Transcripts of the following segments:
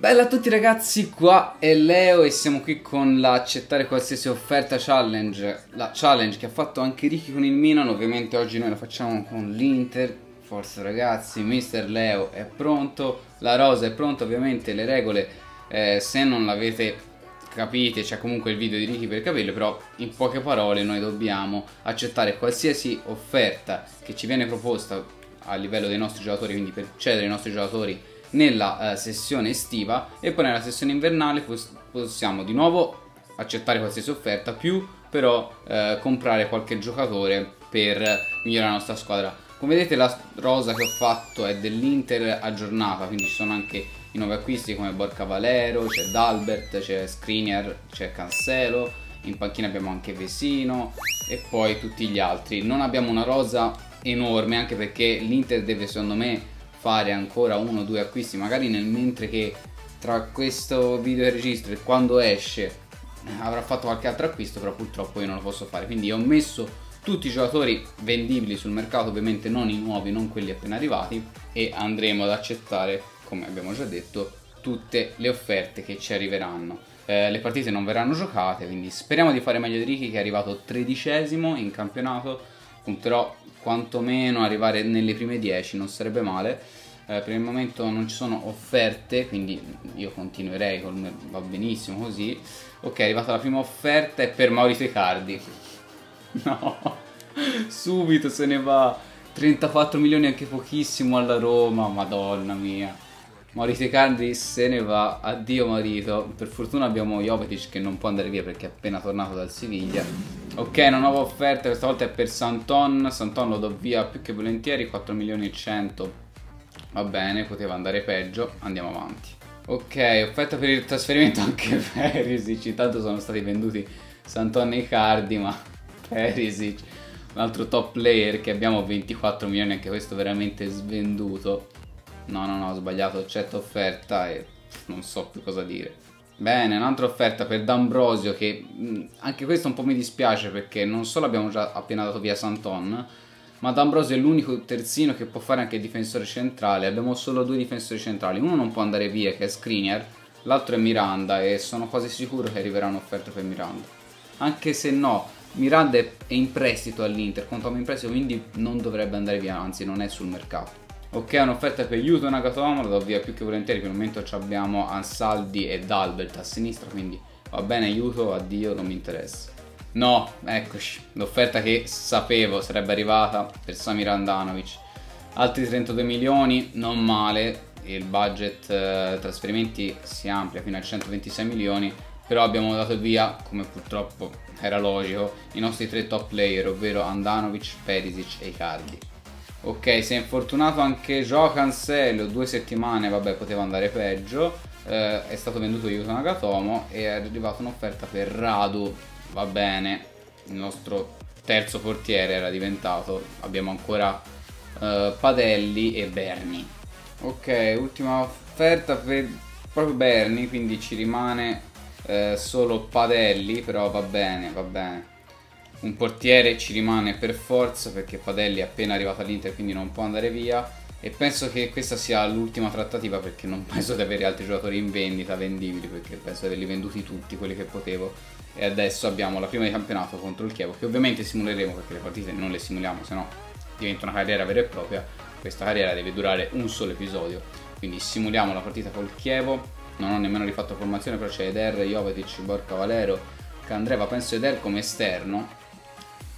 Bella a tutti ragazzi, qua è Leo e siamo qui con l'accettare qualsiasi offerta challenge. La challenge che ha fatto anche Ricky con il Milan, ovviamente oggi noi la facciamo con l'Inter. Forza ragazzi, Mister Leo è pronto, la rosa è pronta, ovviamente le regole eh, se non l'avete capite c'è comunque il video di Ricky per capirlo Però in poche parole noi dobbiamo accettare qualsiasi offerta che ci viene proposta a livello dei nostri giocatori Quindi per cedere ai nostri giocatori nella eh, sessione estiva e poi nella sessione invernale possiamo di nuovo accettare qualsiasi offerta più però eh, comprare qualche giocatore per migliorare la nostra squadra. Come vedete la rosa che ho fatto è dell'Inter aggiornata quindi ci sono anche i nuovi acquisti come Borca Valero c'è Dalbert, c'è Skriniar, c'è Cancelo in panchina abbiamo anche Vesino e poi tutti gli altri. Non abbiamo una rosa enorme anche perché l'Inter deve secondo me fare ancora uno o due acquisti magari nel mentre che tra questo video e registro e quando esce avrà fatto qualche altro acquisto però purtroppo io non lo posso fare. Quindi ho messo tutti i giocatori vendibili sul mercato ovviamente non i nuovi non quelli appena arrivati e andremo ad accettare come abbiamo già detto tutte le offerte che ci arriveranno. Eh, le partite non verranno giocate quindi speriamo di fare meglio di Ricky che è arrivato tredicesimo in campionato punterò quantomeno arrivare nelle prime 10 non sarebbe male. Eh, per il momento non ci sono offerte quindi io continuerei con, va benissimo così. Ok è arrivata la prima offerta è per Maurizio Icardi. No subito se ne va. 34 milioni anche pochissimo alla Roma madonna mia Maurizio Icardi se ne va, addio marito. Per fortuna abbiamo Jovetic che non può andare via perché è appena tornato dal Siviglia. Ok, una nuova offerta, questa volta è per Santon. Santon lo do via più che volentieri, 4 milioni e 100. Va bene, poteva andare peggio, andiamo avanti. Ok, offerta per il trasferimento anche Perisic. Intanto sono stati venduti Santon e Icardi, ma Perisic, un altro top player che abbiamo 24 milioni, anche questo veramente svenduto. No, no, no, ho sbagliato, accetto offerta e non so più cosa dire. Bene, un'altra offerta per D'Ambrosio che mh, anche questo un po' mi dispiace perché non solo abbiamo già appena dato via Santon, ma D'Ambrosio è l'unico terzino che può fare anche difensore centrale. Abbiamo solo due difensori centrali, uno non può andare via che è Skriniar, l'altro è Miranda e sono quasi sicuro che arriverà un'offerta per Miranda. Anche se no, Miranda è in prestito all'Inter, contiamo in prestito quindi non dovrebbe andare via, anzi non è sul mercato. Ok, un'offerta per Yuto Nagatomo, la do via più che volentieri, per il momento abbiamo Ansaldi e Dalbert a sinistra, quindi va bene Yuto, addio, non mi interessa. No, eccoci, l'offerta che sapevo sarebbe arrivata per Samir Andanovic. Altri 32 milioni, non male, il budget eh, trasferimenti si amplia fino a 126 milioni, però abbiamo dato via, come purtroppo era logico, i nostri tre top player, ovvero Andanovic, Perisic e Icardi. Ok, si è infortunato anche Joe Cancelo, due settimane, vabbè, poteva andare peggio. Eh, è stato venduto Yuto Nagatomo e è arrivata un'offerta per Radu, va bene, il nostro terzo portiere era diventato. Abbiamo ancora eh, Padelli e Berni. Ok, ultima offerta per proprio Berni, quindi ci rimane eh, solo Padelli, però va bene, va bene un portiere ci rimane per forza perché Padelli è appena arrivato all'Inter quindi non può andare via. E penso che questa sia l'ultima trattativa perché non penso di avere altri giocatori in vendita vendibili perché penso di averli venduti tutti quelli che potevo. E adesso abbiamo la prima di campionato contro il Chievo che ovviamente simuleremo perché le partite non le simuliamo se no diventa una carriera vera e propria. Questa carriera deve durare un solo episodio. Quindi simuliamo la partita col Chievo. Non ho nemmeno rifatto formazione però c'è Eder, Jovetic, Borca Valero Candreva penso Eder come esterno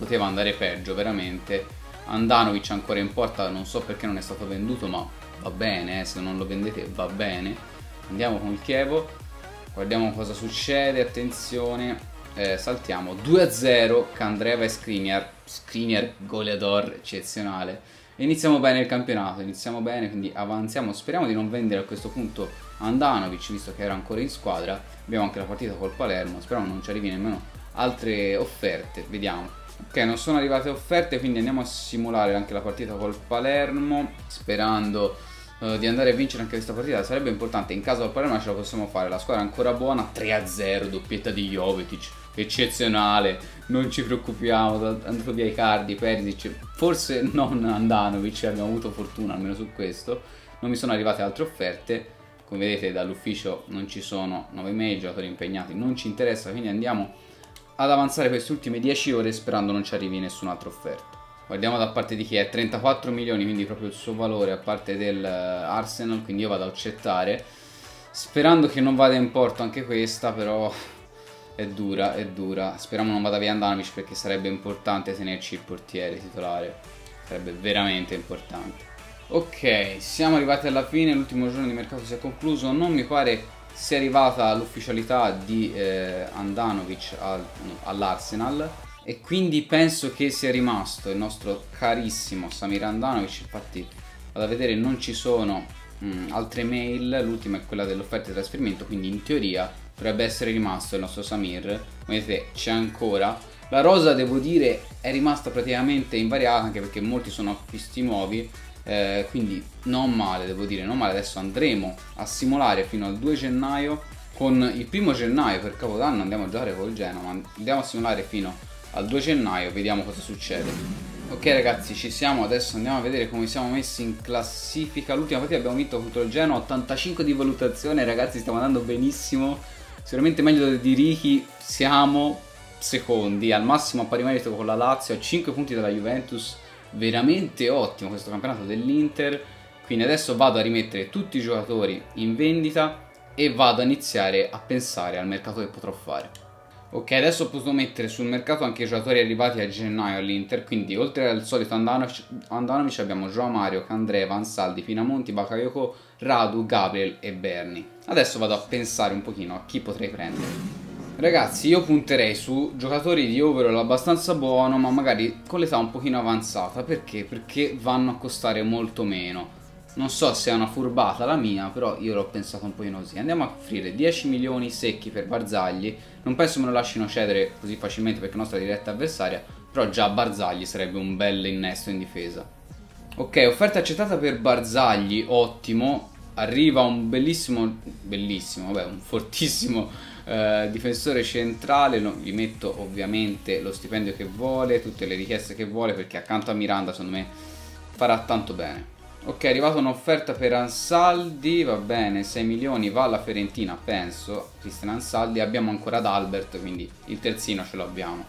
poteva andare peggio veramente. Andanovic ancora in porta non so perché non è stato venduto ma va bene eh, se non lo vendete va bene. Andiamo con il Chievo. Guardiamo cosa succede attenzione. Eh, saltiamo. 2-0 Candreva e Skriniar. Skriniar goleador eccezionale. Iniziamo bene il campionato iniziamo bene quindi avanziamo. Speriamo di non vendere a questo punto Andanovic visto che era ancora in squadra. Abbiamo anche la partita col Palermo speriamo non ci arrivi nemmeno altre offerte. Vediamo Ok, non sono arrivate offerte, quindi andiamo a simulare anche la partita col Palermo, sperando uh, di andare a vincere anche questa partita. Sarebbe importante, in caso del Palermo ce la possiamo fare, la squadra è ancora buona, 3-0, doppietta di Jovetic, eccezionale, non ci preoccupiamo, andato via Icardi, Perisic, forse non Andanovic, abbiamo avuto fortuna almeno su questo, non mi sono arrivate altre offerte, come vedete dall'ufficio non ci sono 9 mail, giocatori impegnati, non ci interessa, quindi andiamo ad avanzare queste ultime 10 ore sperando non ci arrivi nessun'altra offerta. Guardiamo da parte di chi è 34 milioni, quindi proprio il suo valore a parte del eh, quindi io vado ad accettare. Sperando che non vada in porto anche questa, però è dura, è dura. Speriamo non vada via Andanovic perché sarebbe importante tenerci il portiere titolare. Sarebbe veramente importante. Ok, siamo arrivati alla fine, l'ultimo giorno di mercato si è concluso, non mi pare sia arrivata l'ufficialità di eh, Andanovic al, all'Arsenal e quindi penso che sia rimasto il nostro carissimo Samir Andanovic, infatti vado a vedere non ci sono mh, mm, altre mail, l'ultima è quella dell'offerta di trasferimento, quindi in teoria dovrebbe essere rimasto il nostro Samir, come vedete c'è ancora. La rosa devo dire è rimasta praticamente invariata anche perché molti sono acquisti nuovi, eh, quindi non male devo dire, non male. Adesso andremo a simulare fino al 2 gennaio, con il primo gennaio per Capodanno andiamo a giocare col Genoa, andiamo a simulare fino al 2 gennaio, vediamo cosa succede. Ok ragazzi ci siamo, adesso andiamo a vedere come siamo messi in classifica. L'ultima partita abbiamo vinto contro il Genoa 85 di valutazione. Ragazzi stiamo andando benissimo. Sicuramente meglio di Ricky. Siamo secondi Al massimo a pari merito con la Lazio A 5 punti dalla Juventus Veramente ottimo questo campionato dell'Inter Quindi adesso vado a rimettere tutti i giocatori in vendita E vado a iniziare a pensare al mercato che potrò fare Ok, adesso ho potuto mettere sul mercato anche i giocatori arrivati a gennaio all'Inter, quindi oltre al solito Andanovic, abbiamo Joao Mario, Candreva, Ansaldi, Finamonti, Bakayoko, Radu, Gabriel e Berni. Adesso vado a pensare un pochino a chi potrei prendere. Ragazzi, io punterei su giocatori di overall abbastanza buono, ma magari con l'età un pochino avanzata. Perché? Perché vanno a costare molto meno. Non so se è una furbata la mia, però io l'ho pensato un pochino così. Andiamo a offrire 10 milioni secchi per Barzagli. Non penso me lo lasciano cedere così facilmente perché è nostra diretta avversaria, però già Barzagli sarebbe un bel innesto in difesa. Ok, offerta accettata per Barzagli, ottimo. Arriva un bellissimo, bellissimo, vabbè, un fortissimo eh, difensore centrale. No, gli metto ovviamente lo stipendio che vuole, tutte le richieste che vuole perché accanto a Miranda secondo me farà tanto bene. Ok, è arrivata un'offerta per Ansaldi, va bene, 6 milioni, va alla Fiorentina, penso, Cristian Ansaldi, abbiamo ancora ad Albert, quindi il terzino ce l'abbiamo.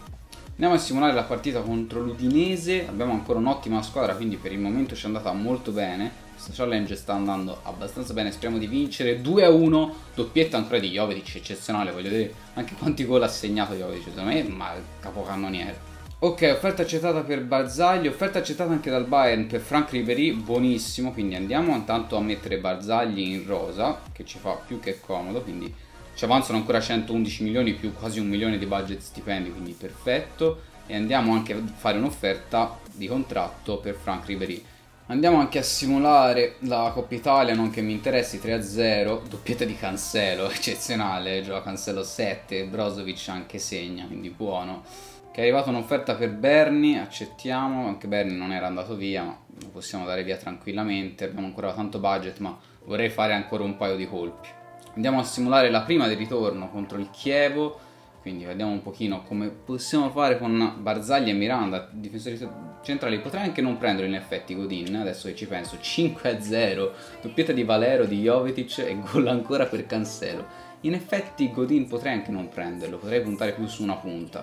Andiamo a simulare la partita contro l'Udinese, abbiamo ancora un'ottima squadra, quindi per il momento ci è andata molto bene, challenge sta andando abbastanza bene, speriamo di vincere, 2-1, doppietta ancora di Jovetic, eccezionale, voglio vedere anche quanti gol ha segnato Jovetic, secondo me, ma capocannoniere. Ok, offerta accettata per Barzagli, offerta accettata anche dal Bayern per Frank Ribery, buonissimo, quindi andiamo intanto a mettere Barzagli in rosa, che ci fa più che comodo, quindi ci avanzano ancora 111 milioni più quasi un milione di budget stipendi, quindi perfetto, e andiamo anche a fare un'offerta di contratto per Frank Ribery. Andiamo anche a simulare la Coppa Italia, non che mi interessi, 3-0, doppietta di Cancelo, eccezionale, gioca Cancelo 7, Brozovic anche segna, quindi buono che è arrivata un'offerta per Berni, accettiamo, anche Berni non era andato via, ma lo possiamo dare via tranquillamente, abbiamo ancora tanto budget, ma vorrei fare ancora un paio di colpi. Andiamo a simulare la prima di ritorno contro il Chievo, quindi vediamo un pochino come possiamo fare con Barzagli e Miranda, difensori centrali, potrei anche non prendere in effetti Godin, adesso che ci penso, 5-0, doppietta di Valero, di Jovetic e gol ancora per Cancelo. In effetti Godin potrei anche non prenderlo, potrei puntare più su una punta.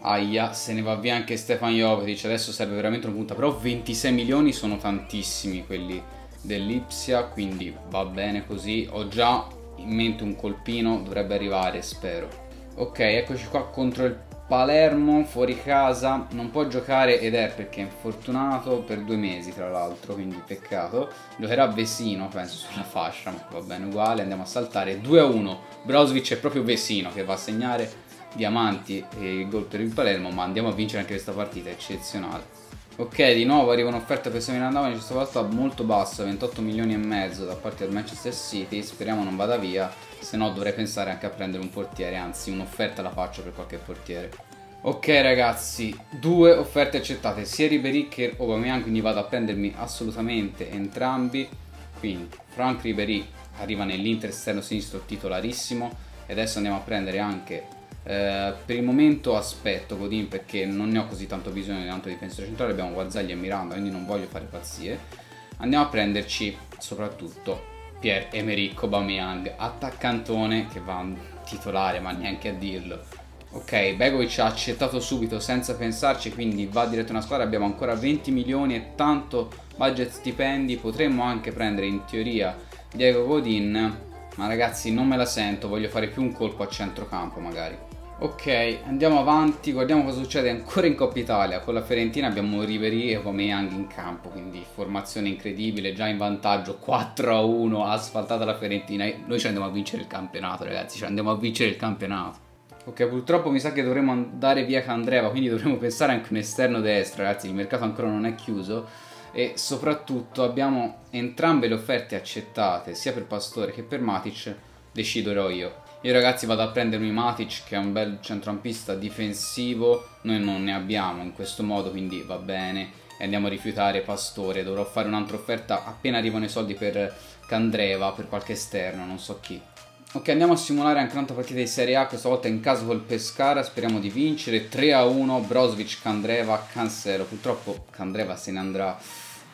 Aia, se ne va via anche Stefan Jovetic, adesso serve veramente una punta, però 26 milioni sono tantissimi quelli dell'Ipsia, quindi va bene così, ho già in mente un colpino, dovrebbe arrivare, spero. Ok, eccoci qua contro il Palermo, fuori casa, non può giocare ed è perché è infortunato per due mesi tra l'altro, quindi peccato. Giocherà Vesino, penso, sulla fascia, ma va bene uguale, andiamo a saltare 2-1. Brozovic è proprio Vesino che va a segnare diamanti e il gol per il Palermo, ma andiamo a vincere anche questa partita, eccezionale. Ok, di nuovo arriva un'offerta per Samir Andavani, questa volta molto bassa, 28 milioni e mezzo da parte del Manchester City, speriamo non vada via, se no dovrei pensare anche a prendere un portiere, anzi un'offerta la faccio per qualche portiere. Ok ragazzi, due offerte accettate, sia Ribery che Aubameyang, quindi vado a prendermi assolutamente entrambi. Quindi Frank Ribery arriva nell'Inter esterno sinistro titolarissimo e adesso andiamo a prendere anche eh, per il momento aspetto Godin perché non ne ho così tanto bisogno di tanto difensore centrale, abbiamo Guazzagli e Miranda, quindi non voglio fare pazzie. Andiamo a prenderci soprattutto Pierre-Emerick Aubameyang, attaccantone che va titolare ma neanche a dirlo. Ok, Begovic ha accettato subito senza pensarci, quindi va diretto una squadra, abbiamo ancora 20 milioni e tanto budget stipendi, potremmo anche prendere in teoria Diego Godin, ma ragazzi non me la sento, voglio fare più un colpo a centrocampo magari. Ok, andiamo avanti, guardiamo cosa succede ancora in Coppa Italia. Con la Fiorentina abbiamo Ribery e Aubameyang in campo, quindi formazione incredibile, già in vantaggio 4 a 1, asfaltata la Fiorentina. Noi ci andiamo a vincere il campionato, ragazzi, ci andiamo a vincere il campionato. Ok, purtroppo mi sa che dovremo andare via Candreva, quindi dovremo pensare anche un esterno destro, ragazzi, il mercato ancora non è chiuso e soprattutto abbiamo entrambe le offerte accettate, sia per Pastore che per Matic, deciderò io. Io ragazzi vado a prendermi Matic che è un bel centrocampista difensivo, noi non ne abbiamo in questo modo quindi va bene e andiamo a rifiutare Pastore, dovrò fare un'altra offerta appena arrivano i soldi per Candreva, per qualche esterno, non so chi. Ok, andiamo a simulare anche un'altra partita di Serie A, questa volta in casa col Pescara, speriamo di vincere. 3 a 1, Brozovic, Candreva, Cancelo. Purtroppo Candreva se ne andrà,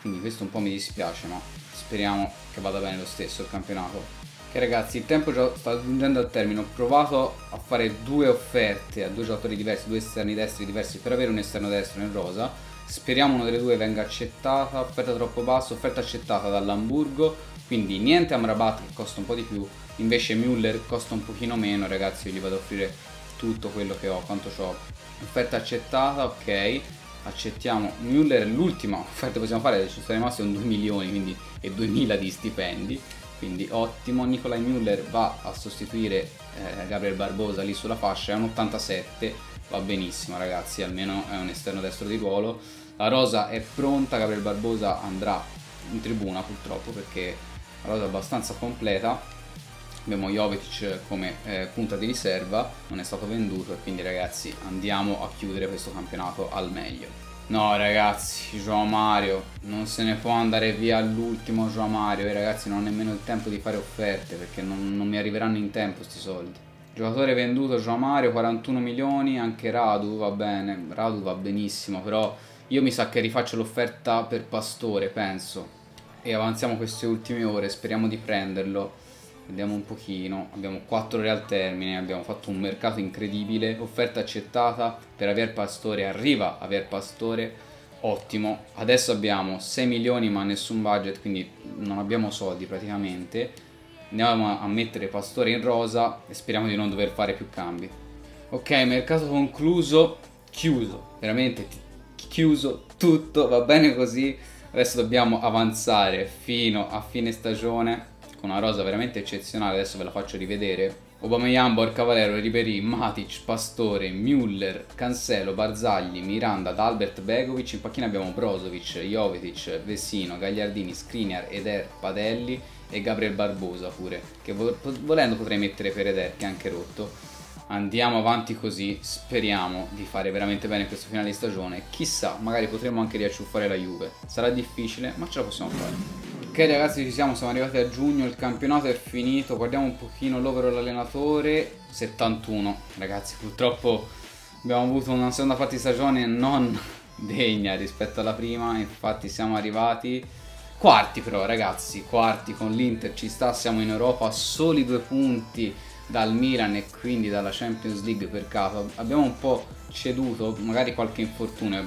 quindi questo un po' mi dispiace, ma speriamo che vada bene lo stesso il campionato. Ok ragazzi, il tempo sta giungendo al termine, ho provato a fare due offerte a due giocatori diversi, due esterni destri diversi per avere un esterno destro in rosa. Speriamo una delle due venga accettata, offerta troppo bassa, offerta accettata dall'Hamburgo, quindi niente Amrabat che costa un po' di più, invece Müller costa un pochino meno ragazzi, io gli vado ad offrire tutto quello che ho, quanto ho. Offerta accettata, ok, accettiamo Müller, l'ultima offerta che possiamo fare, ci sono rimasti un 2 milioni quindi, e 2000 di stipendi quindi ottimo Nicolai Müller va a sostituire eh, Gabriel Barbosa lì sulla fascia è un 87 va benissimo ragazzi almeno è un esterno destro di ruolo la rosa è pronta Gabriel Barbosa andrà in tribuna purtroppo perché la rosa è abbastanza completa. Abbiamo Jovetic come eh, punta di riserva non è stato venduto e quindi ragazzi andiamo a chiudere questo campionato al meglio No ragazzi, Joao Mario, non se ne può andare via all'ultimo Joao Mario e ragazzi non ho nemmeno il tempo di fare offerte perché non, non mi arriveranno in tempo questi soldi. Giocatore venduto Joao Mario, 41 milioni, anche Radu va bene, Radu va benissimo, però io mi sa che rifaccio l'offerta per Pastore, penso. E avanziamo queste ultime ore, speriamo di prenderlo. Vediamo un pochino, abbiamo 4 ore al termine, abbiamo fatto un mercato incredibile, offerta accettata per Aver Pastore, arriva Aver Pastore, ottimo. Adesso abbiamo 6 milioni ma nessun budget, quindi non abbiamo soldi praticamente. Andiamo a mettere Pastore in rosa e speriamo di non dover fare più cambi. Ok, mercato concluso, chiuso, veramente chiuso tutto, va bene così. Adesso dobbiamo avanzare fino a fine stagione con una rosa veramente eccezionale, adesso ve la faccio rivedere. Aubameyang, Borca Valero, Ribery, Matic, Pastore, Müller, Cancelo, Barzagli, Miranda, Dalbert, Begovic, in panchina abbiamo Brozovic, Jovetic, Vessino, Gagliardini, Skriniar, Eder, Padelli e Gabriel Barbosa pure, che volendo potrei mettere per Eder che è anche rotto. Andiamo avanti così, speriamo di fare veramente bene questo finale di stagione, chissà, magari potremo anche riacciuffare la Juve. Sarà difficile, ma ce la possiamo fare. Ok ragazzi ci siamo, siamo arrivati a giugno, il campionato è finito, guardiamo un pochino l'overall allenatore, 71 ragazzi purtroppo abbiamo avuto una seconda parte di stagione non degna rispetto alla prima, infatti siamo arrivati quarti però ragazzi, quarti con l'Inter ci sta, siamo in Europa soli due punti dal Milan e quindi dalla Champions League per caso, abbiamo un po' ceduto, magari qualche infortunio,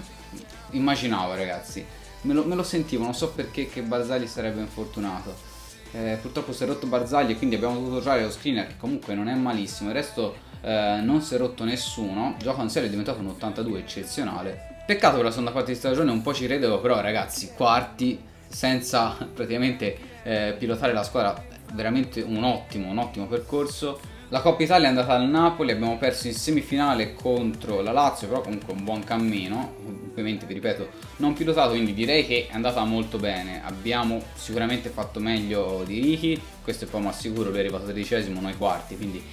immaginavo ragazzi me lo, me lo sentivo, non so perché che Barzagli sarebbe infortunato. Eh, purtroppo si è rotto Barzagli e quindi abbiamo dovuto usare lo screener che comunque non è malissimo. Il resto eh, non si è rotto nessuno. Gioco in serie è diventato un 82 eccezionale. Peccato per la seconda parte di stagione, un po' ci credevo, però ragazzi, quarti senza praticamente eh, pilotare la squadra, veramente un ottimo, un ottimo percorso. La Coppa Italia è andata al Napoli, abbiamo perso in semifinale contro la Lazio, però comunque un buon cammino, ovviamente vi ripeto non pilotato, quindi direi che è andata molto bene, abbiamo sicuramente fatto meglio di Ricky, questo è poi ma sicuro, lui è arrivato tredicesimo, noi quarti, quindi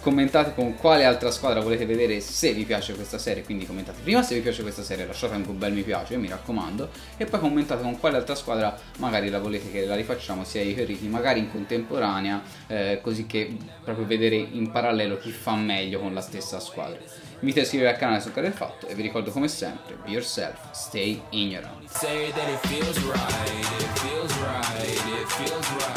commentate con quale altra squadra volete vedere se vi piace questa serie, quindi commentate prima se vi piace questa serie, lasciate anche un bel mi piace, mi raccomando, e poi commentate con quale altra squadra magari la volete che la rifacciamo, sia io che Ricky, magari in contemporanea, eh, così che proprio vedere in parallelo chi fa meglio con la stessa squadra invito a iscrivervi al canale sul canale del fatto e vi ricordo come sempre, be yourself, stay ignorant. Say that it feels right, it feels right, it feels right.